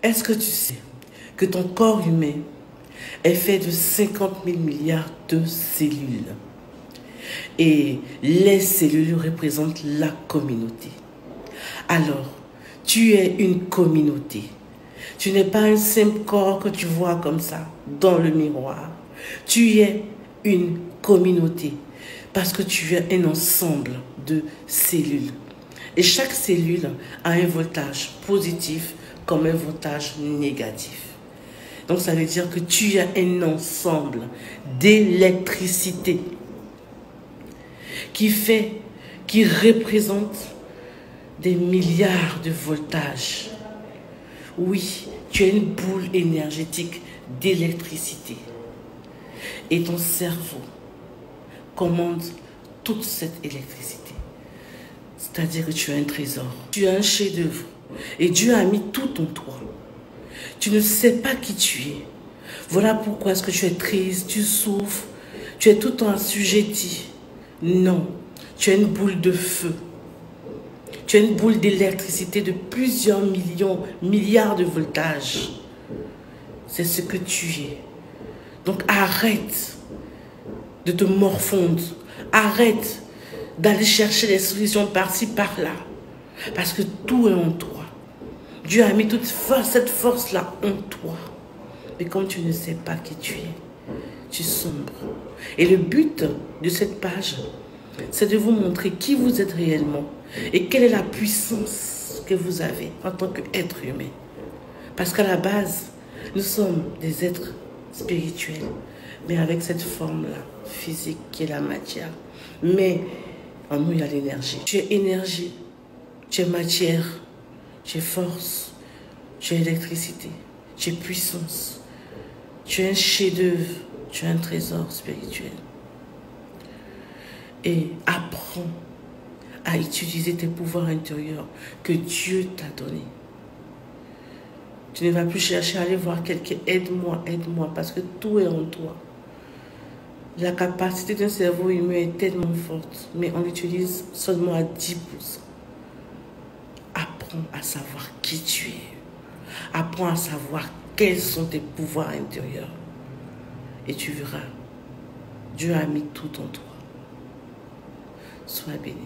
Est-ce que tu sais que ton corps humain est fait de 50 000 milliards de cellules? Et les cellules représentent la communauté. Alors, tu es une communauté. Tu n'es pas un simple corps que tu vois comme ça dans le miroir. Tu es une communauté parce que tu es un ensemble de cellules. Et chaque cellule a un voltage positif comme un voltage négatif. Donc ça veut dire que tu as un ensemble d'électricité qui fait, qui représente des milliards de voltages. Oui, tu as une boule énergétique d'électricité. Et ton cerveau commande toute cette électricité. C'est-à-dire que tu as un trésor, tu as un chef-d'œuvre. Et Dieu a mis tout en toi. Tu ne sais pas qui tu es. Voilà pourquoi est-ce que tu es triste, tu souffres, tu es tout le temps assujetti. Non, tu as une boule de feu. Tu as une boule d'électricité de plusieurs millions, milliards de voltages. C'est ce que tu es. Donc arrête de te morfondre. Arrête d'aller chercher des solutions par-ci, par-là. Parce que tout est en toi. Dieu a mis toute cette force-là en toi. Mais comme tu ne sais pas qui tu es, tu sombres. Et le but de cette page, c'est de vous montrer qui vous êtes réellement et quelle est la puissance que vous avez en tant qu'être humain. Parce qu'à la base, nous sommes des êtres spirituels, mais avec cette forme-là, physique qui est la matière. Mais en nous, il y a l'énergie. Tu es énergie, tu es matière, es force, es électricité, es puissance, tu es un chef-d'œuvre, tu es un trésor spirituel. Et apprends à utiliser tes pouvoirs intérieurs que Dieu t'a donnés. Tu ne vas plus chercher à aller voir quelqu'un, aide-moi, aide-moi, parce que tout est en toi. La capacité d'un cerveau humain est tellement forte, mais on l'utilise seulement à 10%. Apprends à savoir qui tu es. Apprends à savoir quels sont tes pouvoirs intérieurs. Et tu verras, Dieu a mis tout en toi. Sois béni.